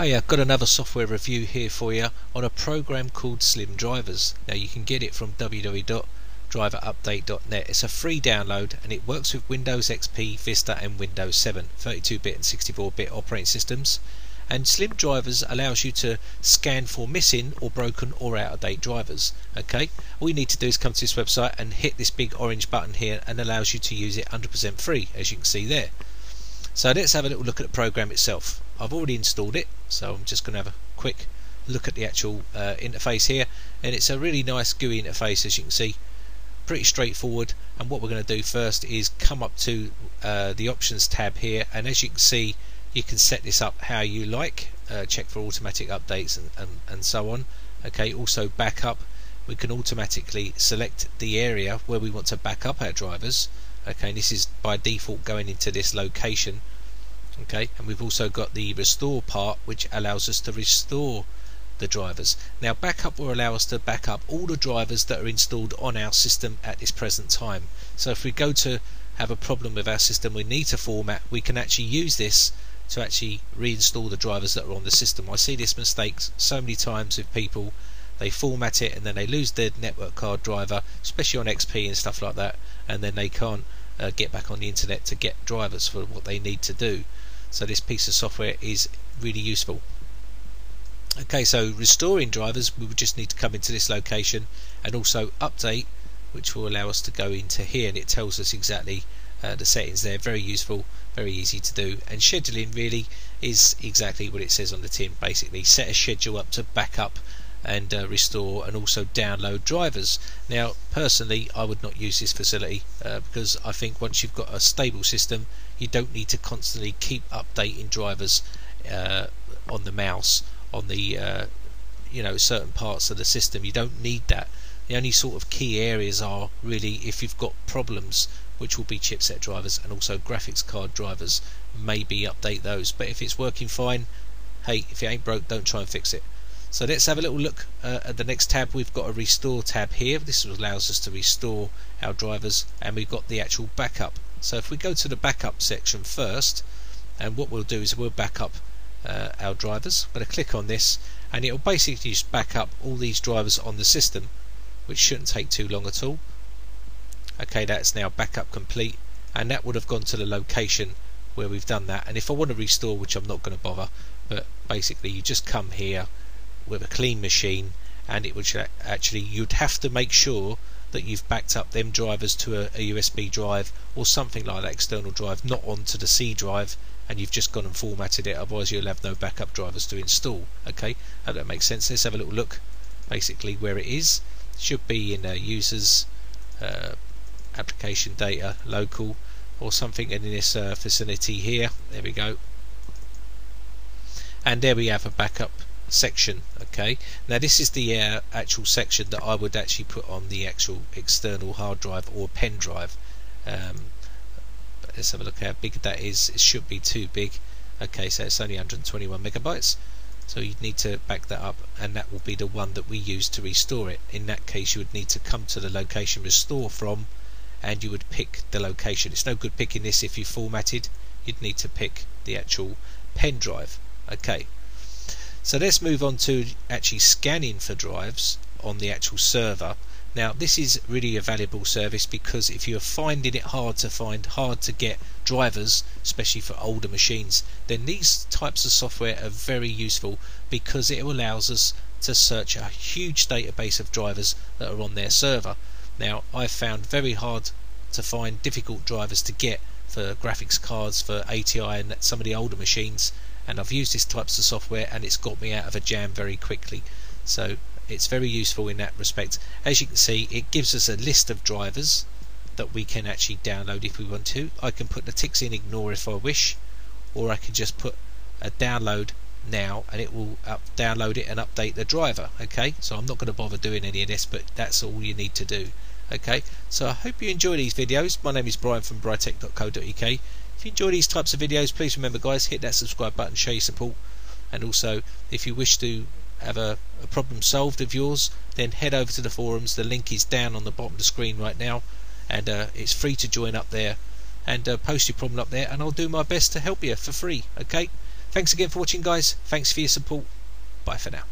Hi, I've got another software review here for you on a program called SlimDrivers. Now you can get it from www.driverupdate.net. It's a free download and it works with Windows XP, Vista and Windows 7, 32-bit and 64-bit operating systems. And SlimDrivers allows you to scan for missing or broken or out-of-date drivers. Okay, all you need to do is come to this website and hit this big orange button here and allows you to use it 100% free as you can see there. So let's have a little look at the program itself. I've already installed it so I'm just going to have a quick look at the actual uh, interface here. And it's a really nice GUI interface as you can see. Pretty straightforward. And what we're going to do first is come up to uh, the options tab here. And as you can see you can set this up how you like. Uh, check for automatic updates and, and, and so on. Okay also backup. We can automatically select the area where we want to back up our drivers. Okay this is by default going into this location okay and we've also got the restore part which allows us to restore the drivers. Now backup will allow us to back up all the drivers that are installed on our system at this present time. So if we go to have a problem with our system we need to format we can actually use this to actually reinstall the drivers that are on the system. I see this mistake so many times with people. They format it and then they lose their network card driver especially on XP and stuff like that and then they can't uh, get back on the internet to get drivers for what they need to do so this piece of software is really useful. Okay so restoring drivers we would just need to come into this location and also update which will allow us to go into here and it tells us exactly uh, the settings there. Very useful very easy to do. And scheduling really is exactly what it says on the tin. Basically set a schedule up to back up and uh, restore and also download drivers. Now personally I would not use this facility uh, because I think once you've got a stable system you don't need to constantly keep updating drivers uh, on the mouse on the uh, you know certain parts of the system. You don't need that. The only sort of key areas are really if you've got problems which will be chipset drivers and also graphics card drivers. Maybe update those. But if it's working fine hey if it ain't broke don't try and fix it so let's have a little look uh, at the next tab. We've got a restore tab here. This allows us to restore our drivers and we've got the actual backup. So if we go to the backup section first and what we'll do is we'll back up uh, our drivers. I'm going to click on this and it will basically just back up all these drivers on the system which shouldn't take too long at all. Okay that's now backup complete and that would have gone to the location where we've done that and if I want to restore which I'm not going to bother but basically you just come here with a clean machine and it would actually you'd have to make sure that you've backed up them drivers to a, a, USB drive or something like that external drive not onto the C drive and you've just gone and formatted it otherwise you'll have no backup drivers to install okay? Hope that makes sense. Let's have a little look basically where it is. It should be in uh, users uh, application data local or something in this uh, facility here. There we go. And there we have a backup section okay? Now this is the uh, actual section that I would actually put on the actual external hard drive or pen drive. Um, let's have a look at how big that is. It should be too big. Okay so it's only 121 megabytes. So you'd need to back that up and that will be the one that we use to restore it. In that case you would need to come to the location restore from and you would pick the location. It's no good picking this if you formatted. You'd need to pick the actual pen drive. Okay so let's move on to actually scanning for drives on the actual server. Now this is really a valuable service because if you're finding it hard to find, hard to get drivers, especially for older machines, then these types of software are very useful because it allows us to search a huge database of drivers that are on their server. Now I've found very hard to find difficult drivers to get for graphics cards for ATI and some of the older machines and I've used this types of software and it's got me out of a jam very quickly. So it's very useful in that respect. As you can see it gives us a list of drivers that we can actually download if we want to. I can put the ticks in ignore if I wish or I can just put a download now and it will up, download it and update the driver okay? So I'm not going to bother doing any of this but that's all you need to do okay? So I hope you enjoy these videos. My name is Brian from britec.co.uk if you enjoy these types of videos, please remember guys, hit that subscribe button, show your support. And also, if you wish to have a, a problem solved of yours, then head over to the forums. The link is down on the bottom of the screen right now. And uh, it's free to join up there and uh, post your problem up there and I'll do my best to help you for free okay Thanks again for watching guys. Thanks for your support. Bye for now.